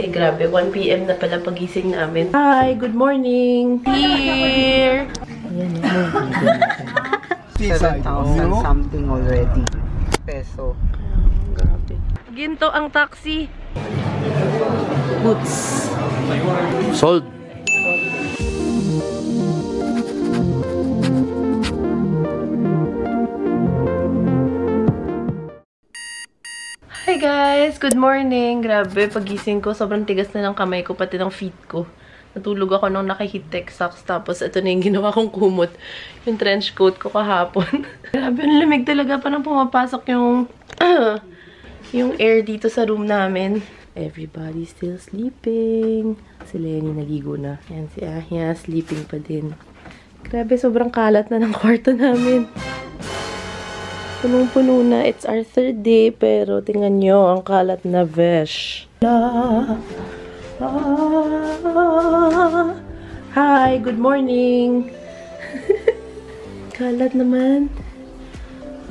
Eh, grabe, 1pm na pala pagising namin. Hi, good morning! Here! Ayan, eh, movie. 7,000 something already. Peso. Grabe. Ginto ang taxi. Boots. Sold. Guys! Good morning! Grabe, pagising ko, sobrang tigas na ng kamay ko, pati ng feet ko. Natulog ako nung naka-heat tech socks, tapos ito na yung ginawa kong kumot. Yung trench coat ko kahapon. Grabe, ang lamig talaga. Parang pumapasok yung, yung air dito sa room namin. Everybody still sleeping. Si Lenny naligo na. Yan, si Ahia sleeping pa din. Grabe, sobrang kalat na ng kwarto namin. Punong-puno na. It's our third day, pero tingnan nyo, ang kalat na vesh. Hi, good morning. kalat naman.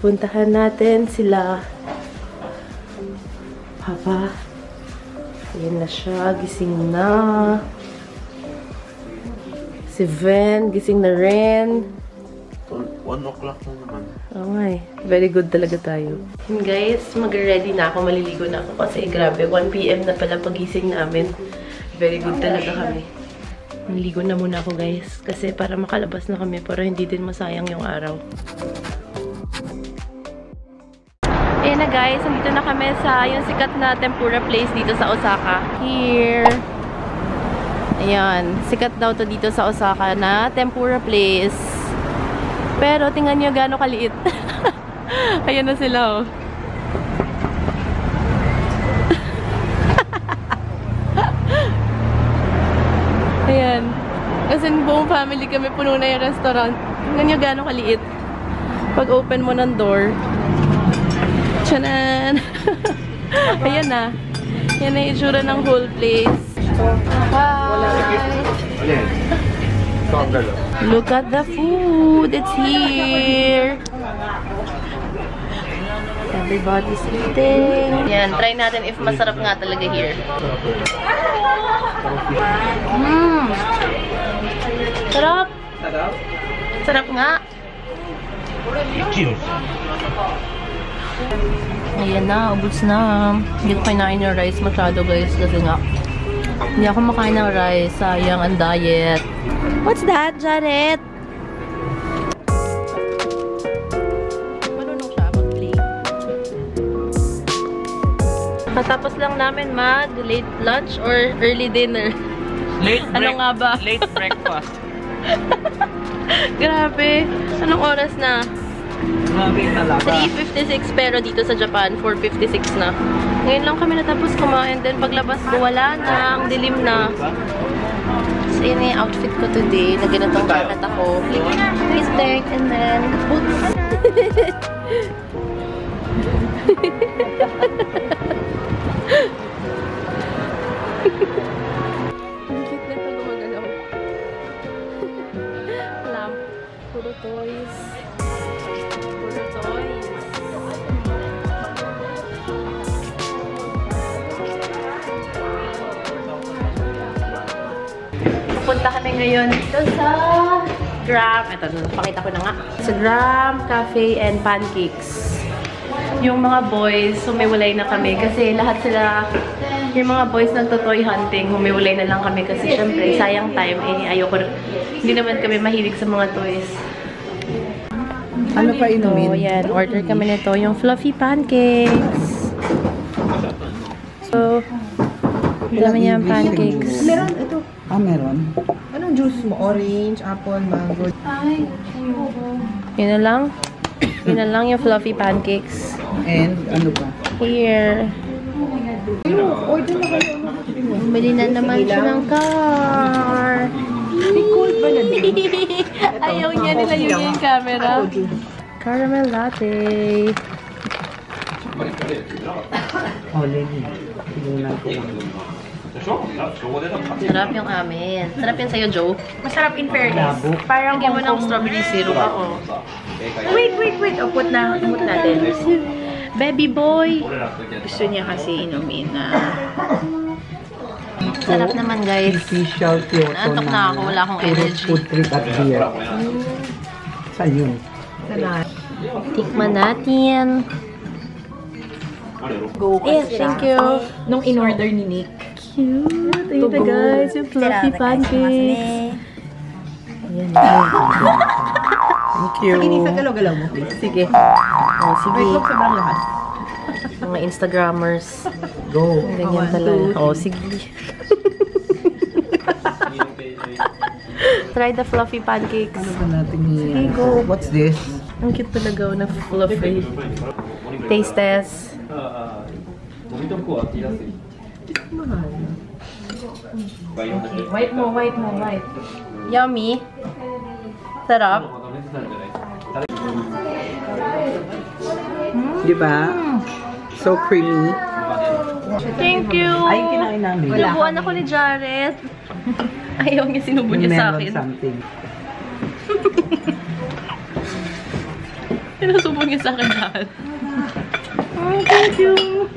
Puntahan natin sila. Papa. Ayan na siya, gising na. Si Ven, gising na rin. 1 o'clock na naman. Oo nga eh. Very good talaga tayo. Yun guys, mag-ready na ako. Maliligo na ako kasi grabe. 1pm na pala pagising namin. Very good talaga kami. Maliligo na muna ako guys. Kasi para makalabas na kami pero hindi din masayang yung araw. Ayan na guys, nandito na kami sa yung sikat na tempura place dito sa Osaka. Here. Ayan, sikat daw to dito sa Osaka na tempura place. Pero tingnan nyo gaano kaliit. Ayan na sila oh. Ayan. Kasi buong family kami puno na yung restaurant. Tingnan nyo gaano kaliit. Pag open mo ng door. Tchanan! Ayan na. Yan na yung itsura ng whole place. Hi! Look at the food. It's here. Everybody's eating. Yan, try natin if masarap nga talaga here. Mmm. Sarap. Sarap nga. Ayan na, ubos na. Hindi ko kinain yung rice masyado guys kasi nga hindi ako makain ng rice. Sayang ang diet. What's that, Jared? Marunong siya mag-play. Katapos lang namin mag-late lunch or early dinner. Late Ano nga ba? Late breakfast. Grabe. Anong oras na? Grabe talaga. 3.56 pero dito sa Japan, 4.56 na. Ngayon lang kami natapos kumain. Then paglabas ko, wala na. Ang dilim na. So, yun yung outfit ko today. Na ganitong jacket ako. Please take and then boots. ngayon dito sa Gram. Ito, napakita ko na nga. Sa Gram Cafe and Pancakes. Yung mga boys, sumiwalay na kami kasi lahat sila, yung mga boys nagtotoy hunting, humiwalay na lang kami kasi syempre, sayang time. Eh, ayoko, hindi naman kami mahilig sa mga toys. Ano pa So, inumin? yan. Order kami nito. Yung fluffy pancakes. So, dami niya ang pancakes. Meron, ito. Ah, meron. Anong juice mo? Orange, apple, mango. Yun na lang. Yun na lang yung fluffy pancakes. And ano pa? Here. Order na kayo. Bumili na naman siya ng car. Cold ba na din? Ayaw niya nilayo niya yung camera. Caramel latte. Oh, Lenny. Tingnan ko. Sarap yung amin. Sarap yan sa'yo, Joe. Masarap in fairness. Parang Lagyan mo ng strawberry syrup ako. Wait, wait, wait. O, put na, put natin. Baby boy. Gusto niya kasi inumin na Sarap naman, guys. Official Kyoto Naantok na ako, wala akong energy. food trip at beer. Saan yun? Tikman natin. Yes, thank you. Nung in-order ni Nick. Cute. Ito guys, yung fluffy pancakes. Thank you. Inisa galaw-galaw mo, please. Sige. Oh, sige. Wait, look, sobrang lahat. Mga Instagrammers. Go. Ganyan talaga. Oh, sige. Try the fluffy pancakes. Ano ba natin Sige, yan? go. What's this? Ang cute talaga oh, na fluffy. Taste test. White mo, white mo, white. Yummy. Sarap. Di ba? So creamy. Thank you. Ay, kinain namin. Sinubuan ako ni Jared. Ayaw niya, sinubo niya sa akin. something. Sinusubo niya sa akin lahat. Oh, thank you.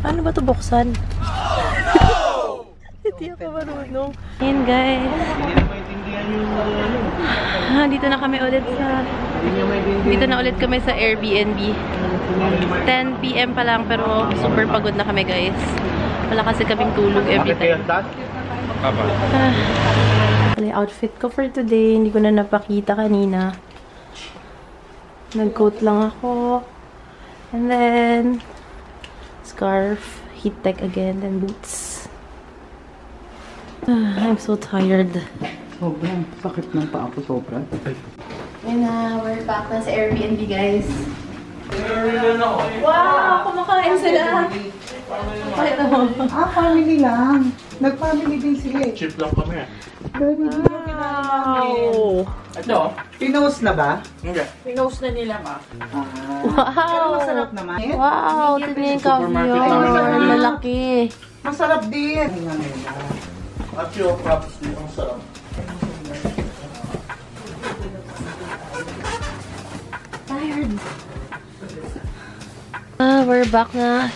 Paano ba ito buksan? Hindi ako marunong. Ayan guys. Ah, dito na kami ulit sa... Dito na ulit kami sa Airbnb. 10 p.m. pa lang pero super pagod na kami guys. Wala kasi kaming tulog every time. Ah, yung outfit ko for today. Hindi ko na napakita kanina. Nag-coat lang ako. And then, scarf, heat tech again, then boots. Ah, I'm so tired. Sobrang sakit ng paa ko, sobra. Yun na, we're back na sa Airbnb, guys. Wow! Kumakain sila! Pakita mo. Ah, family lang. Nag-family din sila eh. Chip lang kami. Wow! Ito, Pinost na ba? Hindi. Pinost na nila, ma. Ah. Pero Wow! masarap naman. Wow! Tingnan yung Supermarket caviar. lang. Malaki. Masarap din. Hinga nila. At yung props din ang sarap. Tired. Ah, we're back na.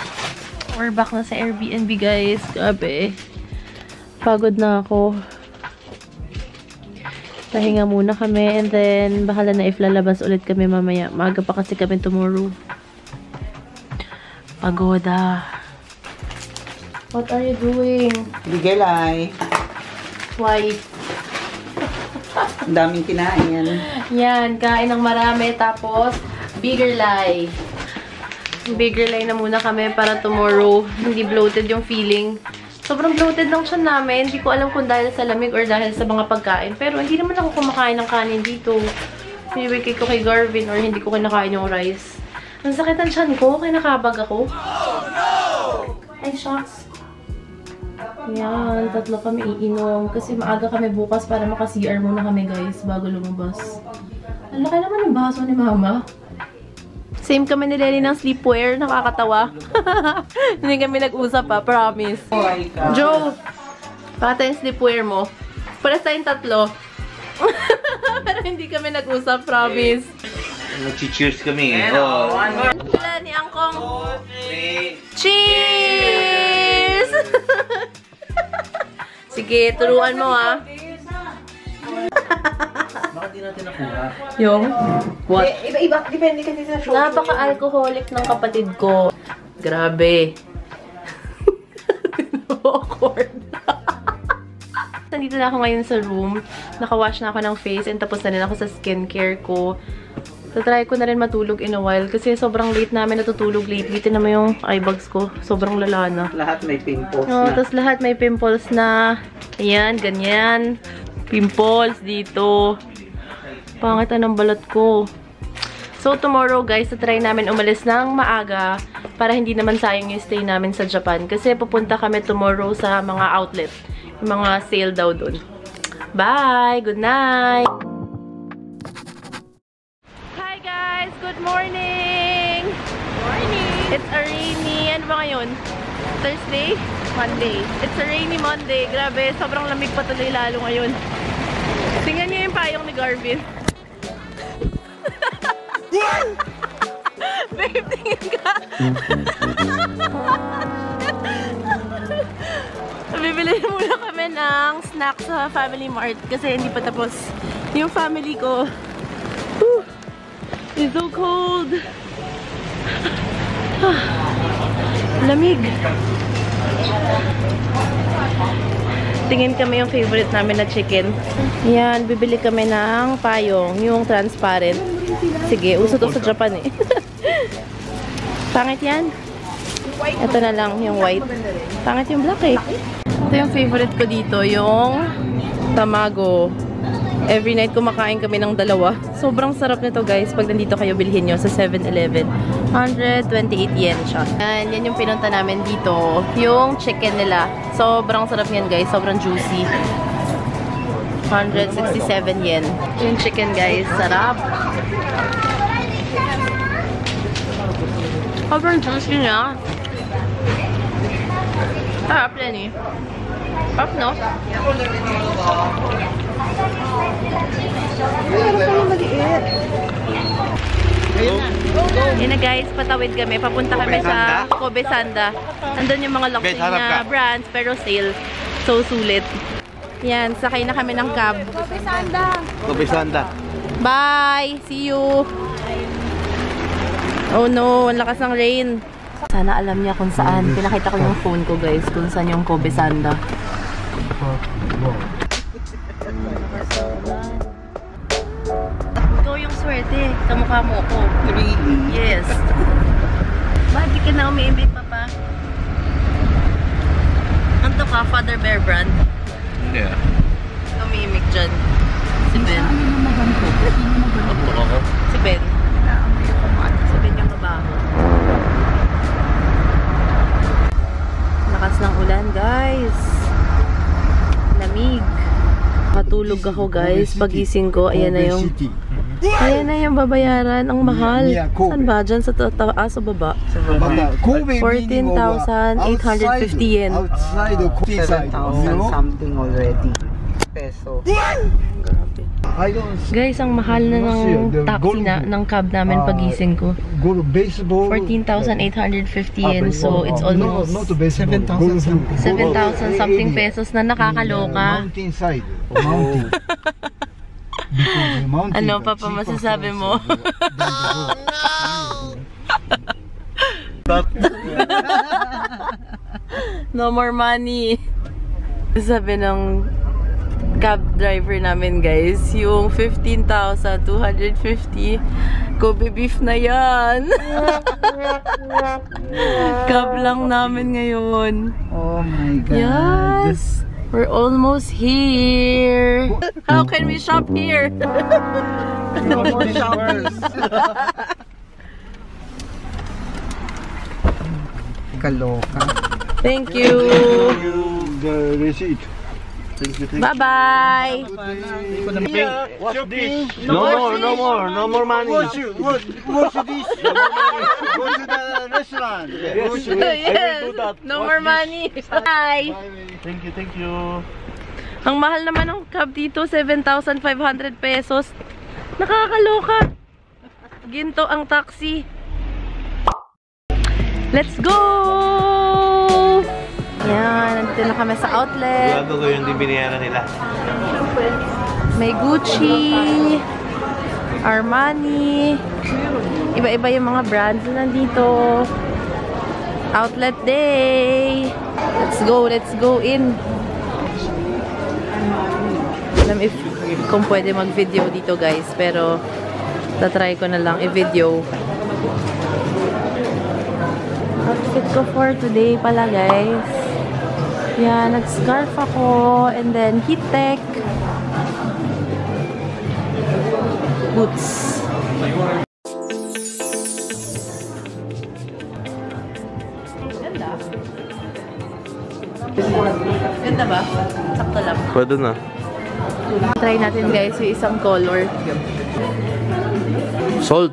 We're back na sa Airbnb, guys. Grabe. Pagod na ako. Pahinga muna kami and then bahala na if lalabas ulit kami mamaya. Maaga pa kasi kami tomorrow. Pagoda. What are you doing? Bigay Why? Ang daming kinain. Yan, kain ng marami. Tapos, bigger lie. Bigger lie na muna kami para tomorrow. Hindi bloated yung feeling. Sobrang bloated ng tiyan namin. Hindi ko alam kung dahil sa lamig or dahil sa mga pagkain. Pero hindi naman ako kumakain ng kanin dito. Pinibigay ko kay Garvin or hindi ko kinakain yung rice. Ang sakit ng tiyan ko. Kinakabag ako. Ay, shucks. Yan, tatlo kami iinom. Kasi maaga kami bukas para maka-CR muna kami guys bago lumabas. Ang laki naman ng baso ni mama. Same kami ni Lenny ng sleepwear. Nakakatawa. Hindi kami nag-usap pa, promise. Hoy ka. Joe, pakita yung sleepwear mo. Para sa tatlo. Pero hindi kami nag-usap, promise. Nag-cheers kami eh. Oh. Wala ni Angkong. Sige, turuan mo ah. Bakit di natin nakuha? Yung? What? Iba-iba, depende kasi sa show. Napaka-alcoholic ng kapatid ko. Grabe. Awkward. Nandito na ako ngayon sa room. Naka-wash na ako ng face and tapos na rin ako sa skincare ko. Tatry ko na rin matulog in a while kasi sobrang late namin natutulog lately. Tinan mo yung eye bags ko. Sobrang lala na. Lahat may pimples Oh, na. tapos lahat may pimples na. Ayan, ganyan. Pimples dito. Pangit ng balat ko. So, tomorrow, guys, try namin umalis ng maaga para hindi naman sayang yung stay namin sa Japan. Kasi pupunta kami tomorrow sa mga outlet. Yung mga sale daw dun. Bye! Good night! Morning! Morning! It's a rainy... Ano ba ngayon? Thursday? Monday. It's a rainy Monday. Grabe, sobrang lamig pa tuloy lalo ngayon. Tingnan niyo yung payong ni Garvin. Babe, tingin ka. Bibili muna kami ng snack sa Family Mart kasi hindi pa tapos yung family ko. Whew, it's so cold. Lamig. Tingin kami yung favorite namin na chicken. Yan, bibili kami ng payong, yung transparent. Sige, uso to sa Japan eh. Pangit yan. Ito na lang, yung white. Pangit yung black eh. Ito yung favorite ko dito, yung tamago. Every night kumakain kami ng dalawa. Sobrang sarap nito guys pag nandito kayo bilhin nyo sa 7-Eleven. 128 yen siya. And yan yung pinunta namin dito. Yung chicken nila. Sobrang sarap yan guys. Sobrang juicy. 167 yen. Yung chicken guys. Sarap. Sobrang juicy niya. Sarap yan eh. Sarap no? Yan na guys, patawid kami. Papunta kami sa Kobe Sanda. Andun yung mga luxury na brands pero sale. So sulit. Yan, sakay na kami ng cab. Kubisanda. Bye! See you! Oh no, ang lakas ng rain. Sana alam niya kung saan. Pinakita ko yung phone ko guys, kung saan yung Kobe Sanda. Kamukha mo ko. Really? Yes. Bakit ka na umiimbit pa pa? Anto ka, Father Bear brand? Yeah. Umiimik dyan. Si Ben. Ako ako. Si Ben. Si Ben yung mabaho. Lakas ng ulan, guys. Lamig. Matulog ako, guys. Pagising ko, ayan na yung... Ayan na yung babayaran. Ang mahal. Saan ba? Dyan sa ta- taas o baba? 14,850 yen. Outside the Kobe side, you know? something already. Peso. Guys, ang mahal na ng taxi na, ng cab namin pagising ko. go to baseball. 14,850 yen. So, it's almost No, not to baseball. 7,000 something. 7,000 something pesos na nakakaloka. Mountain side. Mountain. Ano pa pa masasabi mo? than the no more money. Sabi ng cab driver namin guys, yung 15,250 Kobe beef na yan. cab lang namin ngayon. Oh my god. Yes! We're almost here! How can we shop here? No more shoppers. Kaloka. Thank you! the receipt. Bye-bye! What's this? No more, no more, no more money. What's you? What? What's this? Go to the restaurant. To Yes! No more money! Bye! Thank you, thank you. Ang mahal naman ng cab dito, 7,500 pesos. Nakakaloka. Ginto ang taxi. Let's go! Yan, nandito na kami sa outlet. Sigurado ko yung binayaran nila. May Gucci, Armani, iba-iba yung mga brands na nandito. Outlet day! Let's go, let's go in! Alam if kung pwede mag-video dito guys, pero tatry ko na lang i-video. Outfit ko for today pala guys. Yan, nag-scarf ako and then heat tech. Boots. Ganda. Ganda ba? Sakto lang. Pwede na. Try natin guys yung isang color. Sold.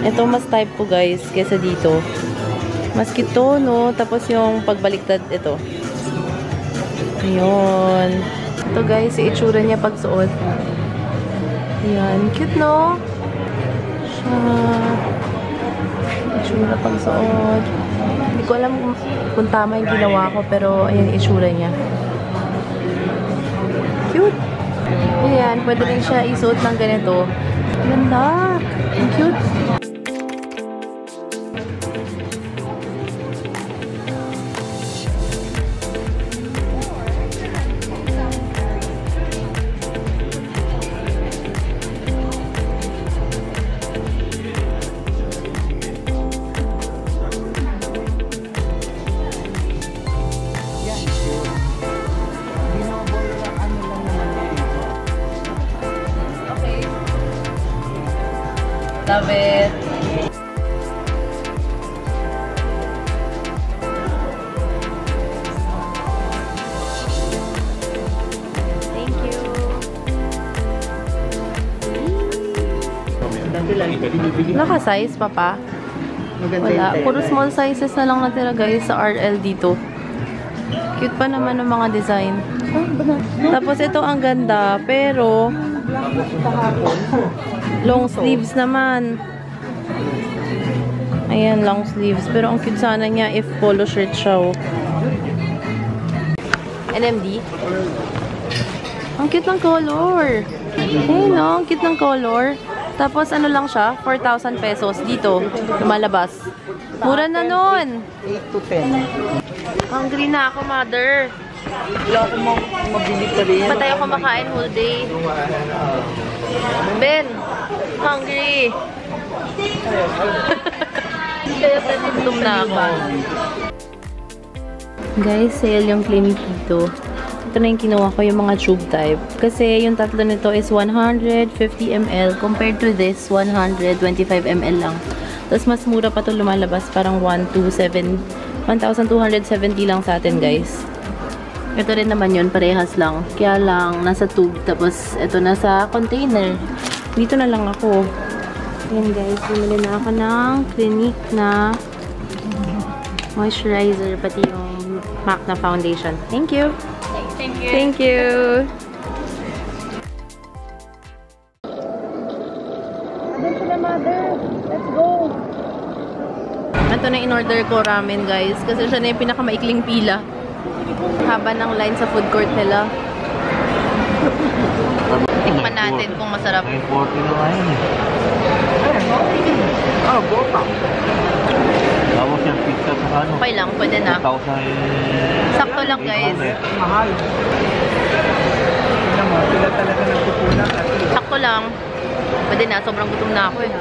Ito mas type ko guys kesa dito. Mas kito no. Tapos yung pagbaliktad ito. Ayun. Ito guys, itsura niya pag suot. Ayan. Cute no? Siya. Itsura pag suot. Hindi ko alam kung, tama yung ginawa ko, pero ayan itsura niya. Cute! Ayan, pwede rin siya isuot ng ganito. Ganda! Cute! Naka-size pa pa? Maganda Wala. Puro small sizes na lang natira guys sa RL dito. Cute pa naman ng mga design. Tapos ito ang ganda, pero long sleeves naman. Ayan, long sleeves. Pero ang cute sana niya if polo shirt siya. oh. NMD. Ang cute ng color. Hey, no? Ang cute ng color. Tapos ano lang siya? 4,000 pesos dito. Lumalabas. Mura na nun. 8 to 10. Hungry na ako, mother. Wala akong ma- mabili pa rin. Patay ako makain whole day. Ben, hungry. Gutom na ako. Guys, sale yung Clinique dito. Ito na yung kinuha ko, yung mga tube type. Kasi yung tatlo nito is 150 ml compared to this, 125 ml lang. Tapos mas mura pa to lumalabas, parang 127 1,270 lang sa atin, guys. Ito rin naman yun, parehas lang. Kaya lang, nasa tube, tapos ito nasa container. Dito na lang ako. Ayan guys, bumili na ako ng Clinique na moisturizer, pati yung MAC na foundation. Thank you! Thank you! Thank you! Doon sila, mother! Let's go! Ito na in-order ko ramen, guys. Kasi siya na yung pinakamaikling pila. Haba ng line sa food court nila. Tikman natin kung masarap. 940 na nga yun eh. Oh, bota. Pizza sa ano. Okay lang, pwede na. 1,000 Sakto lang, guys. Mahal. Tignan mo, sila talaga nagkukulang kasi Sakto lang. Pwede na, sobrang gutom na ako eh.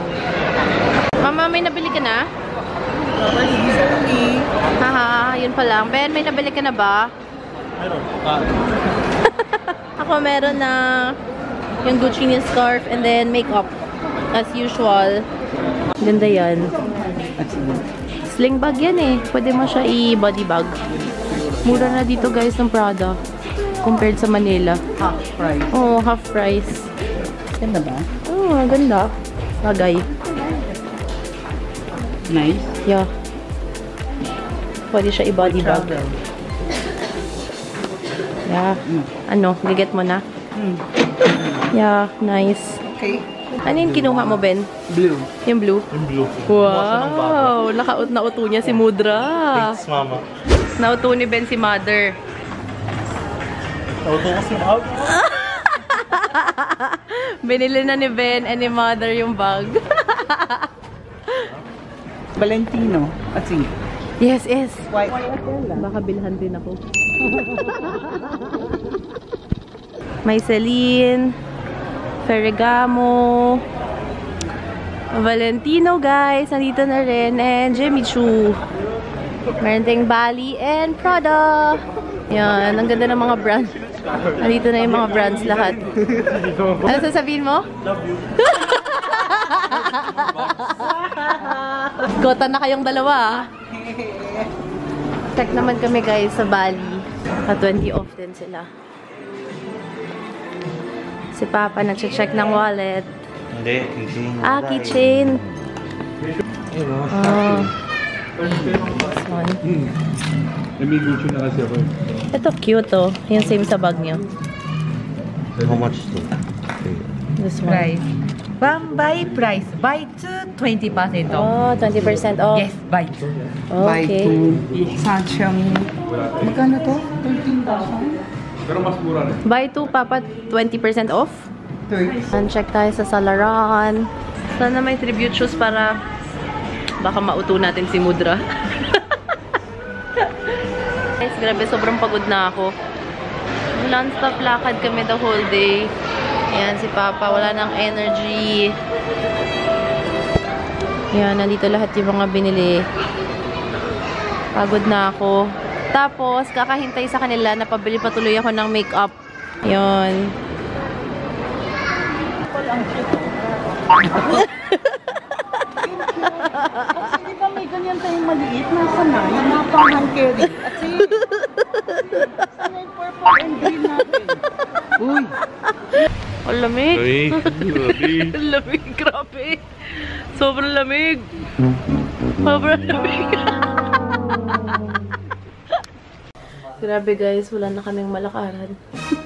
Mama, may nabili ka na? recently, Haha, yun pa lang. Ben, may nabili ka na ba? Meron. Ako meron na yung Gucci niya scarf and then makeup. As usual. Ganda yan. Sling bag yan eh. Pwede mo siya i-body bag. Mura na dito guys ng Prada. Compared sa Manila. half price. Oo, oh, half price. Ganda ba? Oo, oh, ganda. Bagay. Nice. Yeah. Pwede siya i-body bag. Yeah. Mm. Ano, giget mo na? Hmm. Yeah, nice. Okay. Ano yung kinuha mo, Ben? Blue. Yung blue? yung blue. Wow! Nakaut na uto niya si Mudra. Thanks, mama. Nauto ni Ben si Mother. Tawag ko kasi out. Binili na ni Ben and ni Mother yung bag. Valentino. Kasi, yes, yes. white. Baka bilhan din ako. May Celine, Ferragamo, Valentino guys, nandito na rin, and Jimmy Choo. Meron ding Bali and Prada. Yan, ang ganda ng mga brands. Nandito na yung mga brands lahat. Ano sasabihin mo? Love you. Gota na kayong dalawa ah. Check naman kami guys sa Bali. Pa 20 off din sila. Si Papa nag-check ng wallet. Hindi, keychain. Ah, keychain. Ayun, oh. Oh. This one. May Gucci na kasi ako. Ito cute oh. Yung same sa bag niyo. How much to? This one. Bombay price. Buy two, 20% Oh, off. 20% off. Yes, buy two. Buy Okay. two. Sa Xiaomi. Magkano to? 13,000? Pero mas mura rin. Buy two, papa, 20% off. 30. And check tayo sa Salaran. Sana may tribute shoes para baka mauto natin si Mudra. Guys, grabe, sobrang pagod na ako. Non-stop lakad kami the whole day. Ayan, si Papa, wala nang energy. Ayan, nandito lahat yung mga binili. Pagod na ako. Tapos, kakahintay sa kanila na pabili patuloy ako ng makeup. Ayan. Di ba may ganyan tayong maliit? Nasa na? Yung mga pang hand carry. At si... Sana yung purple and green natin. Uy! Ang lamig. Grabe. Ang lamig, grabe. Sobrang lamig. Sobrang lamig. grabe guys, wala na kaming malakaran.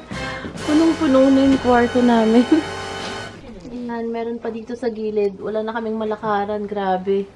Punong-puno na yung kwarto namin. Ayan, meron pa dito sa gilid. Wala na kaming malakaran, grabe.